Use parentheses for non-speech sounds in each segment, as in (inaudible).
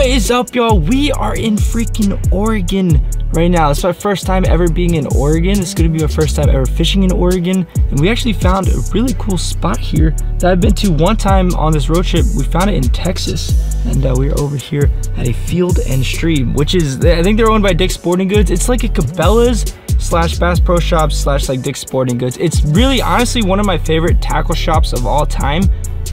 What is up, y'all? We are in freaking Oregon right now. It's my first time ever being in Oregon. It's gonna be my first time ever fishing in Oregon. And we actually found a really cool spot here that I've been to one time on this road trip. We found it in Texas. And uh, we're over here at a field and stream, which is, I think they're owned by Dick's Sporting Goods. It's like a Cabela's slash Bass Pro Shops slash like Dick's Sporting Goods. It's really honestly one of my favorite tackle shops of all time.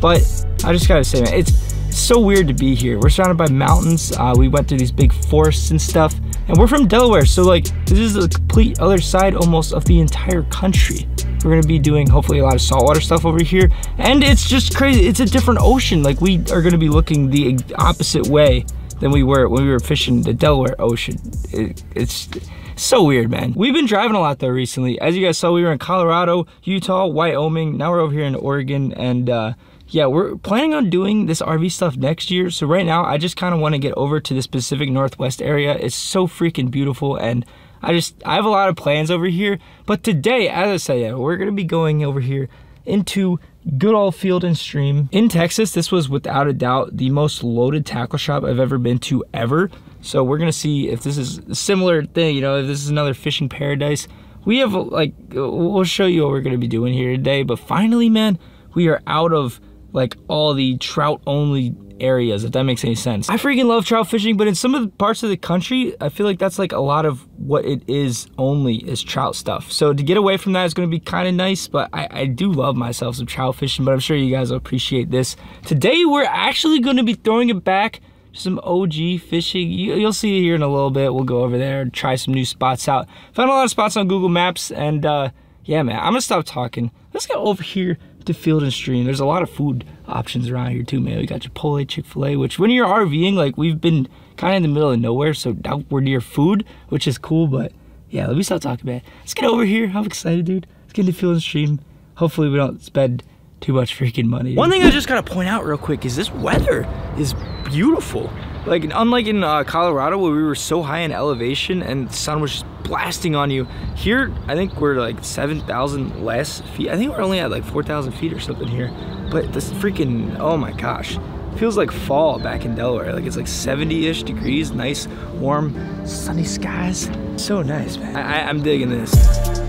But I just gotta say, man, it's so weird to be here. We're surrounded by mountains. Uh, we went through these big forests and stuff. And we're from Delaware, so like this is the complete other side almost of the entire country. We're gonna be doing hopefully a lot of saltwater stuff over here. And it's just crazy, it's a different ocean. Like we are gonna be looking the opposite way than we were when we were fishing the Delaware Ocean. It, it's so weird, man. We've been driving a lot though recently. As you guys saw, we were in Colorado, Utah, Wyoming. Now we're over here in Oregon and uh, yeah, we're planning on doing this RV stuff next year. So right now, I just kind of want to get over to this Pacific Northwest area. It's so freaking beautiful and I just, I have a lot of plans over here. But today, as I say, we're going to be going over here into good old Field and Stream. In Texas, this was without a doubt the most loaded tackle shop I've ever been to ever. So we're going to see if this is a similar thing, you know, if this is another fishing paradise. We have like, we'll show you what we're going to be doing here today. But finally, man, we are out of like all the trout only areas, if that makes any sense. I freaking love trout fishing, but in some of the parts of the country, I feel like that's like a lot of what it is only is trout stuff. So to get away from that is gonna be kind of nice, but I, I do love myself some trout fishing, but I'm sure you guys will appreciate this. Today, we're actually gonna be throwing it back some OG fishing. You, will see it here in a little bit. We'll go over there and try some new spots out. Found a lot of spots on Google Maps and uh, yeah, man, I'm gonna stop talking. Let's get over here to Field and Stream. There's a lot of food options around here too, man. We got Chipotle, Chick-fil-A, which when you're RVing, like we've been kind of in the middle of nowhere, so now we're near food, which is cool, but yeah, let me stop talking about it. Let's get over here. I'm excited, dude. Let's get into Field and Stream. Hopefully we don't spend too much freaking money. One thing I just gotta point out real quick is this weather is beautiful. Like, unlike in uh, Colorado where we were so high in elevation and the sun was just blasting on you, here, I think we're like 7,000 less feet. I think we're only at like 4,000 feet or something here. But this freaking, oh my gosh. Feels like fall back in Delaware. Like it's like 70-ish degrees, nice, warm, sunny skies. So nice, man. I, I'm digging this.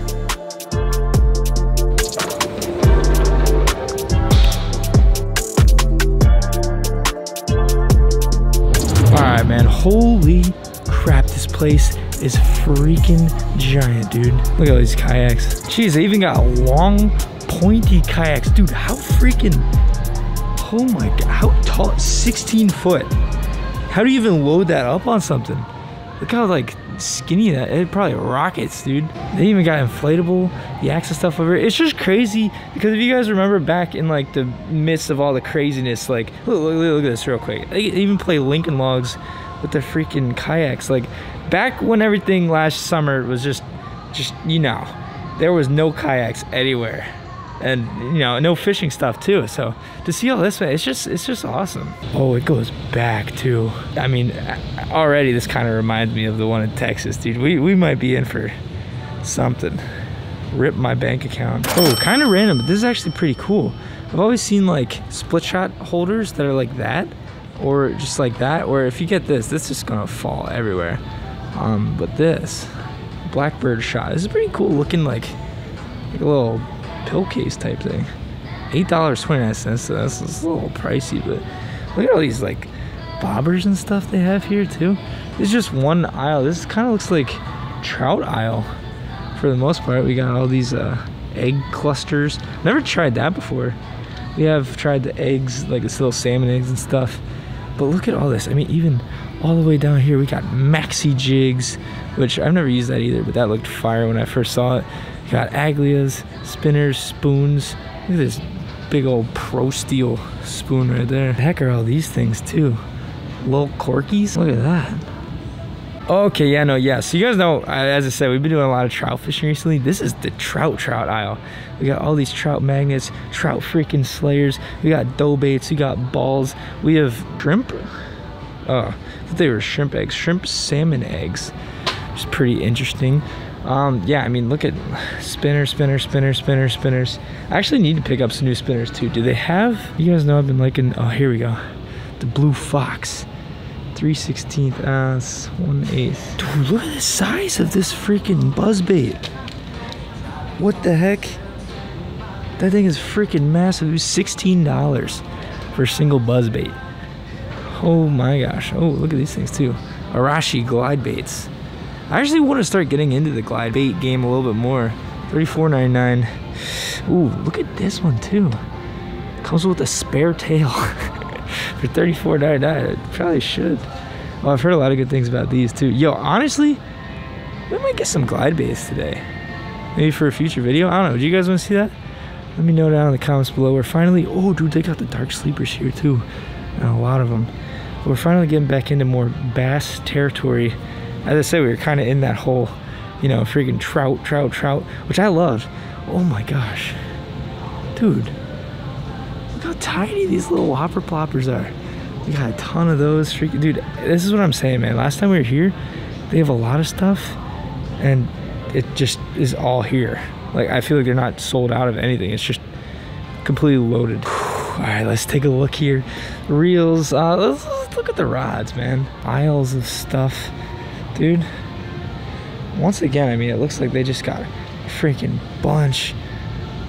Holy crap, this place is freaking giant, dude. Look at all these kayaks. Jeez, they even got long, pointy kayaks. Dude, how freaking, oh my God, how tall, 16 foot. How do you even load that up on something? Look how like skinny that, it probably rockets, dude. They even got inflatable yaks and stuff over here. It's just crazy because if you guys remember back in like the midst of all the craziness, like, look, look, look at this real quick. They even play Lincoln Logs with the freaking kayaks. Like back when everything last summer was just, just, you know, there was no kayaks anywhere. And you know no fishing stuff too. So to see all this way, it's just it's just awesome. Oh it goes back too i mean already this kind of reminds me of the one in texas dude. We we might be in for something. Rip my bank account. Oh kind of random but this is actually pretty cool. I've always seen like split shot holders that are like that or just like that or if you get this this is gonna fall everywhere. Um, but this blackbird shot this is pretty cool looking like, like a little pill case type thing. eight dollars 29 cents so that's, that's a little pricey but look at all these like bobbers and stuff they have here too. It's just one aisle. This kind of looks like trout aisle for the most part. We got all these uh, egg clusters. Never tried that before. We have tried the eggs like the little salmon eggs and stuff but look at all this. I mean, even all the way down here, we got maxi jigs, which I've never used that either, but that looked fire when I first saw it. Got aglias, spinners, spoons. Look at this big old pro steel spoon right there. The heck are all these things too? Little corkies? Look at that. Okay, yeah, no, yeah. So you guys know, as I said, we've been doing a lot of trout fishing recently. This is the trout trout aisle. We got all these trout magnets, trout freaking slayers. We got dough baits, we got balls. We have shrimp. Oh, I thought they were shrimp eggs. Shrimp salmon eggs. It's pretty interesting. Um, yeah, I mean, look at spinner, spinner, spinner, spinner, spinners. I actually need to pick up some new spinners too. Do they have, you guys know I've been liking, oh, here we go. The Blue Fox 3 16th ounce, 1 8th. Dude, look at the size of this freaking buzzbait. What the heck? That thing is freaking massive. It was $16 for a single buzzbait. Oh my gosh. Oh, look at these things too. Arashi glide baits. I actually want to start getting into the glide bait game a little bit more. $34.99. Ooh, look at this one too. Comes with a spare tail (laughs) for $34.99. Probably should. Oh, I've heard a lot of good things about these too. Yo, honestly, we might get some glide baits today. Maybe for a future video. I don't know. Do you guys want to see that? Let me know down in the comments below. We're finally, oh, dude, they got the dark sleepers here too. And a lot of them. We're finally getting back into more bass territory. As I said, we were kind of in that whole, you know, freaking trout, trout, trout, which I love. Oh my gosh. Dude, look how tiny these little whopper ploppers are. We got a ton of those. Freaking, dude, this is what I'm saying, man. Last time we were here, they have a lot of stuff, and it just is all here. Like, I feel like they're not sold out of anything. It's just completely loaded. (sighs) All right, let's take a look here. Reels. Uh, let's, let's look at the rods, man. Aisles of stuff, dude. Once again, I mean, it looks like they just got a freaking bunch,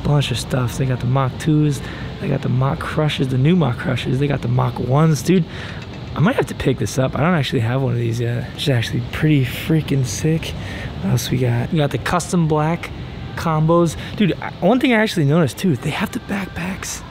bunch of stuff. They got the Mach 2s, they got the Mach Crushes, the new Mach Crushes, they got the Mach 1s, dude. I might have to pick this up. I don't actually have one of these yet. It's actually pretty freaking sick. What else we got? We got the custom black combos. Dude, one thing I actually noticed too, they have the backpacks.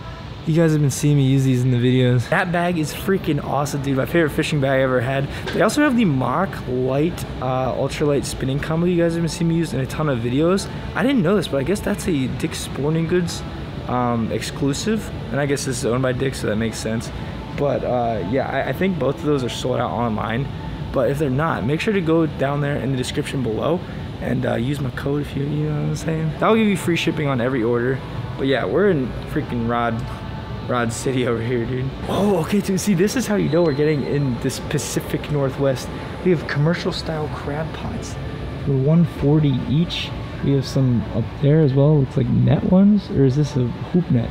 You guys have been seeing me use these in the videos. That bag is freaking awesome, dude. My favorite fishing bag I ever had. They also have the Mach Light, uh, ultralight spinning combo you guys have been seeing me use in a ton of videos. I didn't know this, but I guess that's a Dick's Sporting Goods um, exclusive. And I guess this is owned by Dick, so that makes sense. But uh, yeah, I, I think both of those are sold out online. But if they're not, make sure to go down there in the description below and uh, use my code if you, you know what I'm saying. That'll give you free shipping on every order. But yeah, we're in freaking Rod Rod City over here, dude. Oh, okay, dude. See, this is how you know we're getting in this Pacific Northwest. We have commercial style crab pots for 140 each. We have some up there as well. Looks like net ones, or is this a hoop net?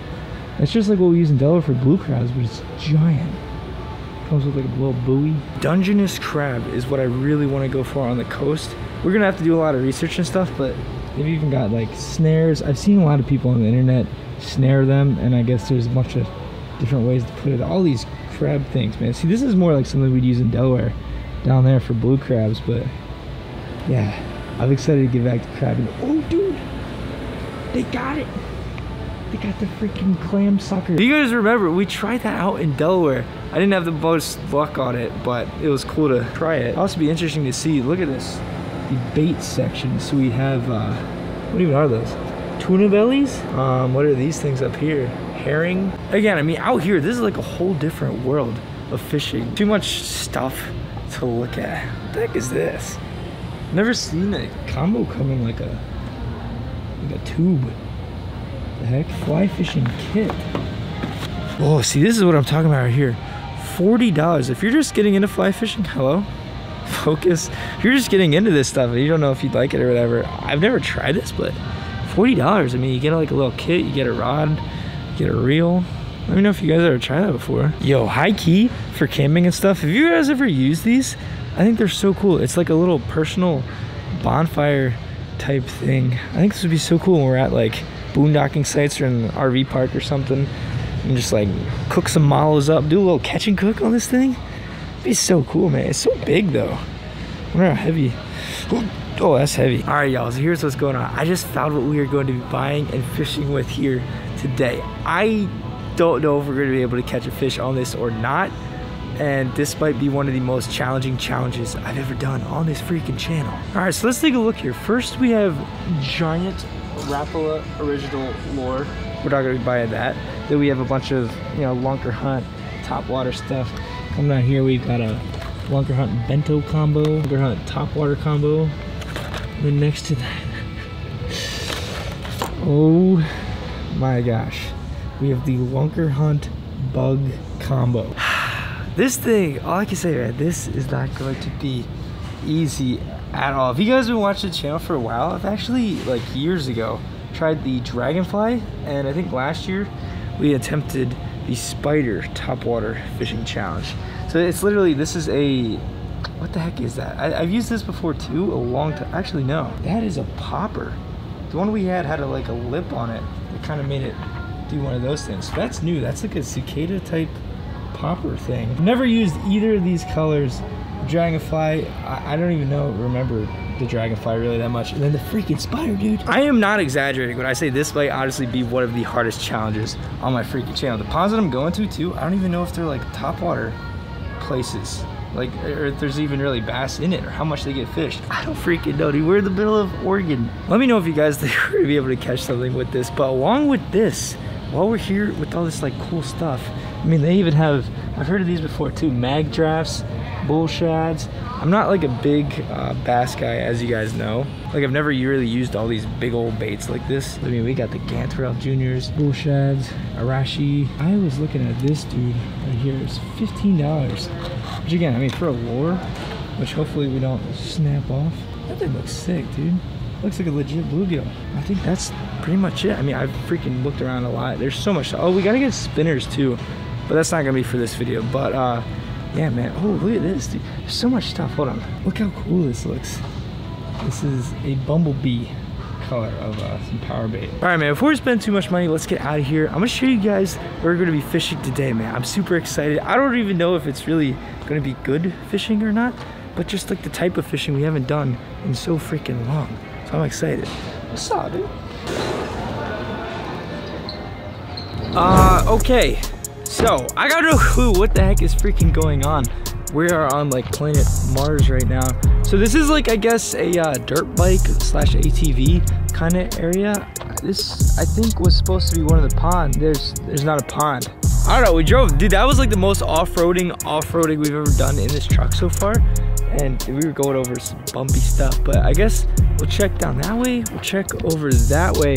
It's just like what we use in Delaware for blue crabs, but it's giant. Comes with like a little buoy. Dungeness crab is what I really want to go for on the coast. We're gonna have to do a lot of research and stuff, but they've even got like snares. I've seen a lot of people on the internet snare them and I guess there's a bunch of different ways to put it all these crab things man see this is more like something we'd use in Delaware down there for blue crabs but yeah I'm excited to get back to crabbing oh dude they got it they got the freaking clam sucker do you guys remember we tried that out in Delaware I didn't have the most luck on it but it was cool to try it It'll also be interesting to see look at this the bait section so we have uh what even are those tuna bellies. Um, what are these things up here? Herring. Again, I mean, out here, this is like a whole different world of fishing. Too much stuff to look at. What the heck is this? Never seen a combo come in like a like a tube. The heck? Fly fishing kit. Oh, see, this is what I'm talking about right here. $40. If you're just getting into fly fishing, hello? (laughs) Focus. If you're just getting into this stuff and you don't know if you'd like it or whatever, I've never tried this, but $40. I mean, you get like a little kit, you get a rod, you get a reel. Let me know if you guys ever tried that before. Yo, high key for camping and stuff. Have you guys ever used these? I think they're so cool. It's like a little personal bonfire type thing. I think this would be so cool when we're at like boondocking sites or in an RV park or something. And just like cook some mallows up, do a little catch and cook on this thing. It'd be so cool, man. It's so big though. I wonder how heavy. Oh, that's heavy. All right, y'all, so here's what's going on. I just found what we are going to be buying and fishing with here today. I don't know if we're going to be able to catch a fish on this or not. And this might be one of the most challenging challenges I've ever done on this freaking channel. All right, so let's take a look here. First, we have giant Rapala original lure. We're not gonna be buying that. Then we have a bunch of, you know, Lunker Hunt, top water stuff. Coming down here, we've got a Lunker Hunt bento combo, Lunker Hunt top water combo, then next to that, (laughs) oh my gosh, we have the Lunker Hunt Bug Combo. This thing, all I can say, man, this is not going to be easy at all. If you guys have been watching the channel for a while, I've actually, like years ago, tried the Dragonfly, and I think last year we attempted the Spider Topwater Fishing Challenge. So it's literally, this is a, what the heck is that? I, have used this before too, a long time. Actually, no, that is a popper. The one we had had a, like a lip on it. It kind of made it do one of those things. So that's new. That's like a cicada type popper thing. Never used either of these colors. Dragonfly, I, I don't even know, remember the dragonfly really that much. And then the freaking spider, dude. I am not exaggerating when I say this might honestly be one of the hardest challenges on my freaking channel. The ponds that I'm going to too, I don't even know if they're like top water places. Like, or if there's even really bass in it or how much they get fished. I don't freaking know, dude. We're in the middle of Oregon. Let me know if you guys (laughs) think we're gonna be able to catch something with this. But along with this, while we're here with all this like cool stuff, I mean, they even have, I've heard of these before too, mag drafts, bull shads. I'm not like a big uh, bass guy, as you guys know. Like I've never really used all these big old baits like this. I mean, we got the Gantarel Juniors, bull shads, Arashi. I was looking at this dude right here. It's $15. Which again, I mean, for a lure, which hopefully we don't snap off. That thing looks sick, dude. Looks like a legit bluegill. I think that's pretty much it. I mean, I've freaking looked around a lot. There's so much. Oh, we gotta get spinners too, but that's not gonna be for this video. But uh, yeah, man. Oh, look at this, dude. There's so much stuff. Hold on. Look how cool this looks. This is a bumblebee color of uh, some power bait. All right, man, before we spend too much money, let's get out of here. I'm gonna show you guys where we're gonna be fishing today, man. I'm super excited. I don't even know if it's really gonna be good fishing or not, but just like the type of fishing we haven't done in so freaking long. So I'm excited. What's up, dude? Uh, okay. So, I got no clue what the heck is freaking going on. We are on like planet Mars right now. So this is like, I guess, a uh, dirt bike slash ATV kind of area. This, I think, was supposed to be one of the ponds. There's, there's not a pond. I don't know, we drove, dude, that was like the most off-roading, off-roading we've ever done in this truck so far and we were going over some bumpy stuff but i guess we'll check down that way we'll check over that way.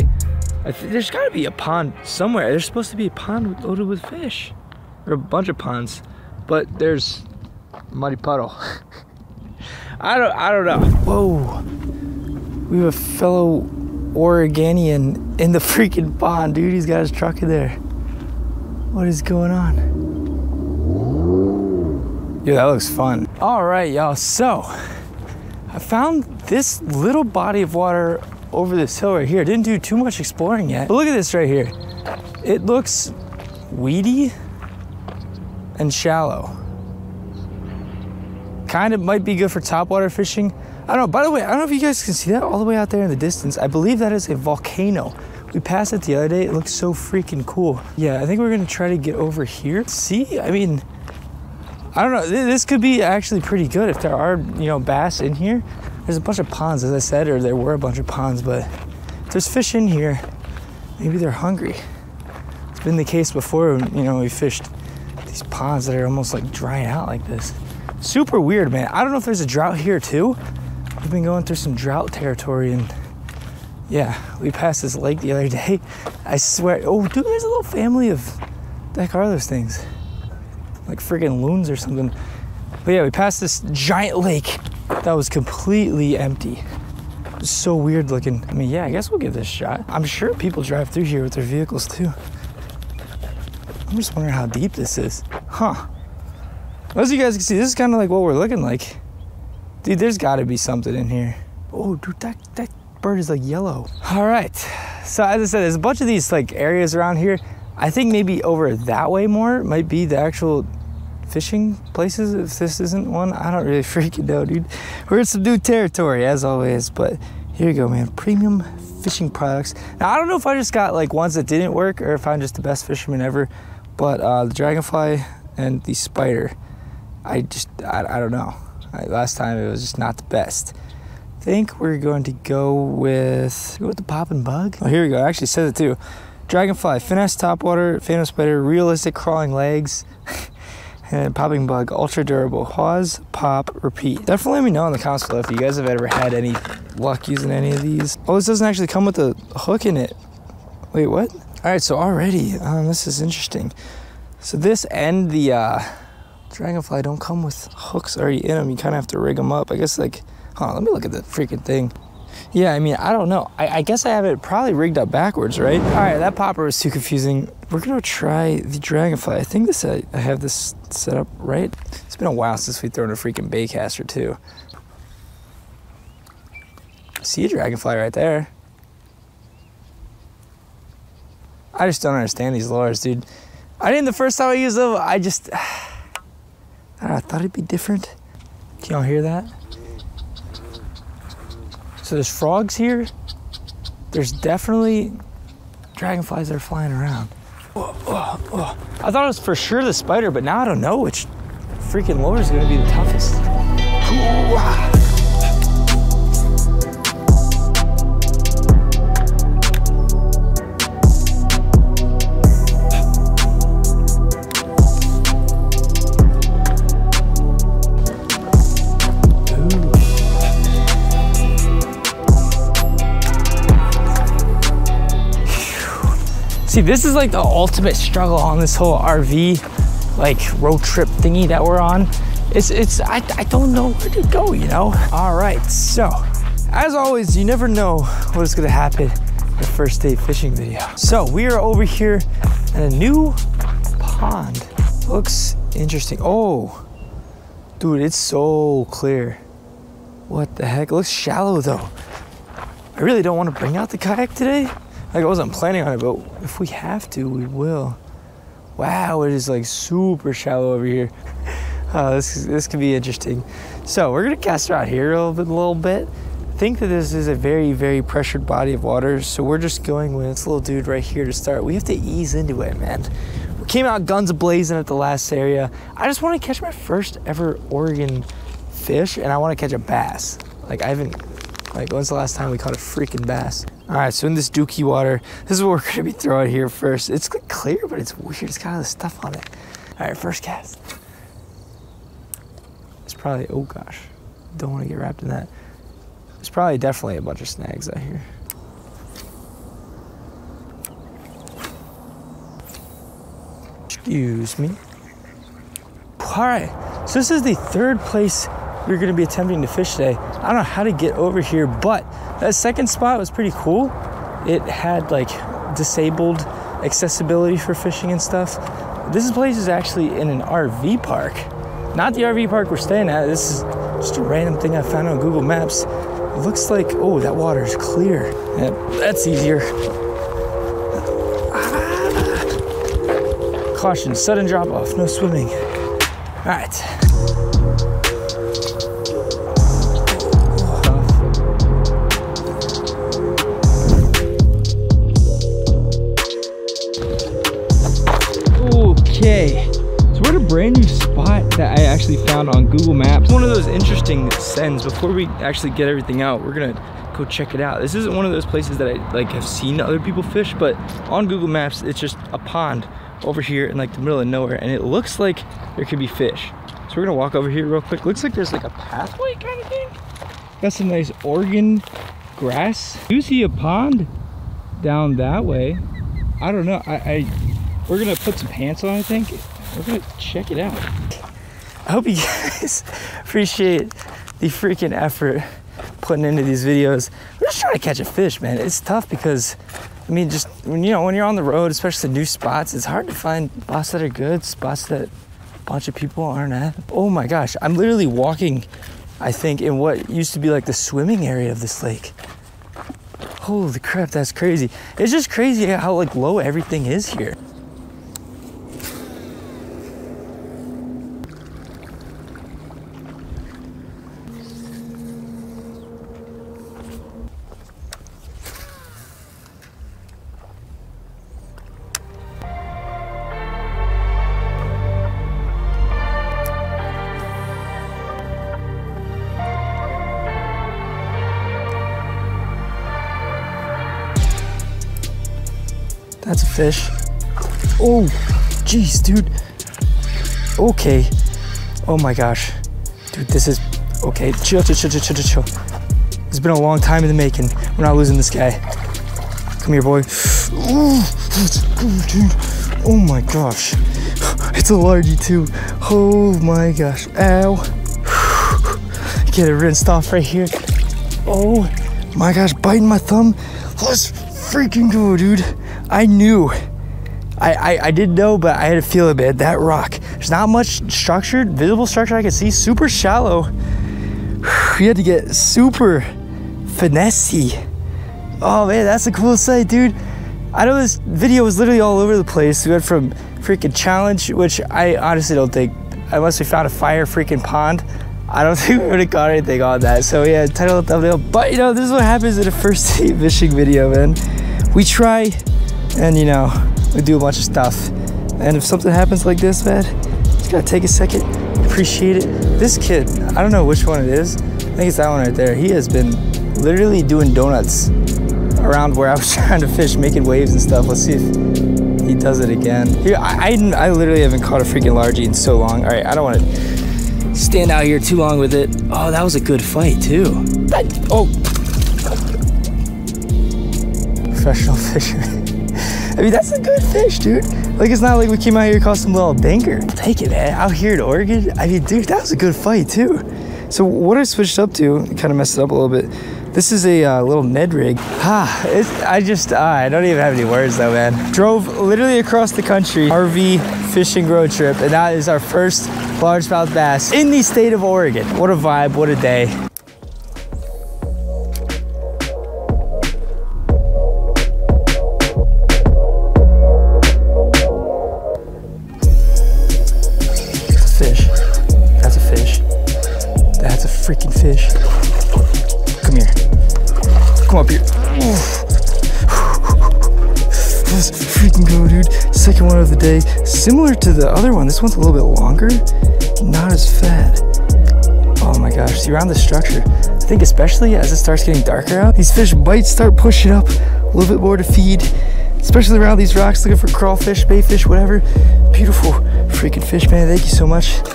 There's got to be a pond somewhere there's supposed to be a pond loaded with fish or a bunch of ponds but there's muddy puddle. (laughs) I don't i don't know. Whoa we have a fellow oregonian in the freaking pond dude he's got his truck in there. What is going on yeah, that looks fun. All right, y'all. So, I found this little body of water over this hill right here. Didn't do too much exploring yet. But look at this right here. It looks weedy and shallow. Kind of might be good for topwater fishing. I don't know. By the way, I don't know if you guys can see that all the way out there in the distance. I believe that is a volcano. We passed it the other day. It looks so freaking cool. Yeah, I think we're gonna try to get over here. See, I mean, I don't know. This could be actually pretty good if there are, you know, bass in here. There's a bunch of ponds, as I said, or there were a bunch of ponds, but if there's fish in here, maybe they're hungry. It's been the case before, you know, we fished these ponds that are almost like drying out like this. Super weird, man. I don't know if there's a drought here too. We've been going through some drought territory and yeah, we passed this lake the other (laughs) day. I swear, oh, dude, there's a little family of, those things? Like friggin' loons or something. But yeah, we passed this giant lake that was completely empty. So weird looking. I mean, yeah, I guess we'll give this a shot. I'm sure people drive through here with their vehicles too. I'm just wondering how deep this is. Huh. As you guys can see, this is kind of like what we're looking like. Dude, there's gotta be something in here. Oh, dude, that, that bird is like yellow. All right. So as I said, there's a bunch of these like areas around here. I think maybe over that way more might be the actual fishing places if this isn't one. I don't really (laughs) freaking know, dude. We're in some new territory as always, but here you go, man. Premium fishing products. Now, I don't know if I just got like ones that didn't work or if I'm just the best fisherman ever, but uh, the dragonfly and the spider, I just, I, I don't know. I, last time it was just not the best. I think we're going to go with, go with the popping bug. Oh, here we go. I actually said it too. Dragonfly, finesse topwater, phantom spider, realistic crawling legs. And popping bug ultra durable pause pop repeat. Definitely let me know in the comments below if you guys have ever had any luck using any of these. Oh this doesn't actually come with a hook in it. Wait what? All right so already um, this is interesting. So this and the uh, dragonfly don't come with hooks already in them you kind of have to rig them up. I guess like huh let me look at the freaking thing. Yeah, I mean, I don't know. I, I, guess I have it probably rigged up backwards, right? All right, that popper was too confusing. We're gonna try the dragonfly. I think this I, I have this set up right. It's been a while since we've thrown a freaking baitcaster too. See a dragonfly right there. I just don't understand these lures, dude. I didn't the first time I used them. I just (sighs) I, know, I thought it'd be different. Can y'all hear that? So there's frogs here. There's definitely dragonflies that are flying around. Oh, oh, oh. I thought it was for sure the spider, but now I don't know which freaking lure is gonna be the toughest. Ooh, See, this is like the ultimate struggle on this whole RV, like road trip thingy that we're on. It's, it's, I, I don't know where to go, you know? All right, so as always, you never know what is gonna happen in the first day fishing video. So we are over here in a new pond. Looks interesting. Oh, dude, it's so clear. What the heck? It looks shallow though. I really don't want to bring out the kayak today like I wasn't planning on it, but if we have to, we will. Wow, it is like super shallow over here. (laughs) Uh, this, this could be interesting. So we're gonna cast out here a little bit, a little bit. Think that this is a very, very pressured body of water. So we're just going with this little dude right here to start. We have to ease into it, man. We came out guns blazing at the last area. I just want to catch my first ever Oregon fish, and I want to catch a bass. Like I haven't, like when's the last time we caught a freaking bass? All right, so in this dookie water, this is what we're gonna be throwing here first. It's clear, but it's weird. It's got all this stuff on it. All right, first cast. It's probably, oh gosh, don't wanna get wrapped in that. There's probably definitely a bunch of snags out here. Excuse me. All right, so this is the third place we're gonna be attempting to fish today. I don't know how to get over here, but that second spot was pretty cool. It had like disabled accessibility for fishing and stuff. This place is actually in an RV park. Not the RV park we're staying at. This is just a random thing I found on Google Maps. It looks like, oh, that water is clear. Yeah, that's easier. Ah. Caution, sudden drop off, no swimming. All right. Brand new spot that I actually found on Google Maps. One of those interesting sends. Before we actually get everything out, we're gonna go check it out. This isn't one of those places that I like have seen other people fish, but on Google Maps, it's just a pond over here in like the middle of nowhere, and it looks like there could be fish. So we're gonna walk over here real quick. Looks like there's like a pathway kind of thing. Got some nice Oregon grass. Do you see a pond down that way. I don't know. I, I we're gonna put some pants on, I think. We're gonna check it out. I hope you (laughs) guys appreciate the freaking effort putting into these videos. We're just trying to catch a fish, man. It's tough because, I mean, just when you know when you're on the road, especially new spots, it's hard to find spots that are good, spots that a bunch of people aren't at. Oh my gosh, I'm literally walking, I think, in what used to be like the swimming area of this lake. Holy crap, that's crazy. It's just crazy how like low everything is here. That's a fish. Oh, jeez, dude. Okay. Oh my gosh. Dude, this is, okay, chill, chill, chill, chill, chill, chill. It's been a long time in the making. We're not losing this guy. Come here, boy. Ooh, dude. Oh my gosh. It's a largy too. Oh my gosh. Ow. Get it rinsed off right here. Oh my gosh, biting my thumb. Let's freaking go, dude. I knew, I, I, I did know, but I had a bit. That rock, there's not much structured, visible structure I can see. Super shallow. (sighs) We had to get super finessey. Oh man, that's a cool sight, dude. I know this video was literally all over the place. We went from freaking challenge, which I honestly don't think, unless we found a fire freaking pond, I don't (laughs) think we would have caught anything on that. So yeah, title thumbnail. But you know, this is what happens in a first (laughs) day fishing video, man. We try and you know, we do a bunch of stuff. And if something happens like this, man, just gotta take a second, appreciate it. This kid, I don't know which one it is. I think it's that one right there. He has been literally doing donuts around where I was (laughs) trying to fish, making waves and stuff. Let's see if he does it again. Here, I, I, I literally haven't caught a freaking largie in so long. All right, I don't want to stand out here too long with it. Oh, that was a good fight too. That, oh. Professional (laughs) fisherman. I mean, that's a good fish, dude. Like, it's not like we came out here caught some little banker. Take it, man. Out here in Oregon, I mean, dude, that was a good fight too. So what I switched up to, kind of messed it up a little bit. This is a uh, little Ned rig. Ah, I just, uh, I don't even have any words though, man. Drove literally across the country, RV fishing road trip, and that is our first largemouth bass in the state of Oregon. What a vibe, what a day. Freaking fish. Come here. Come up here. Let's (sighs) freaking go, dude. Second one of the day. Similar to the other one. This one's a little bit longer. Not as fat. Oh my gosh. See, around the structure, I think especially as it starts getting darker out, these fish might start pushing up a little bit more to feed. Especially around these rocks, looking for crawfish, baitfish, whatever. Beautiful freaking fish, man. Thank you so much.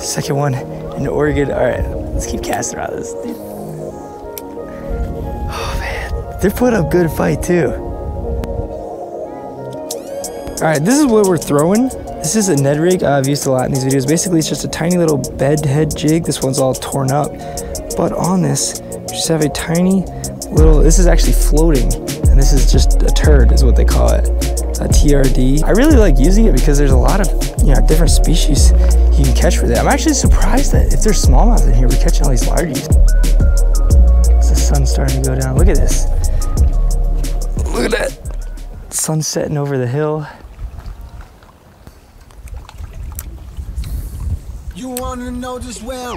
Second one in Oregon. All right, let's keep casting around this. Oh man, they're putting up good fight too. All right, this is what we're throwing. This is a Ned rig. Uh, I've used a lot in these videos. Basically, it's just a tiny little Ned head jig. This one's all torn up. But on this, you just have a tiny little, this is actually floating. And this is just a turd is what they call it. A TRD. I really like using it because there's a lot of, you know, different species you can catch for that. I'm actually surprised that if there's smallmouth in here, we're catching all these largies. The sun's starting to go down. Look at this. Look at that. Sun setting over the hill. You wanna know just where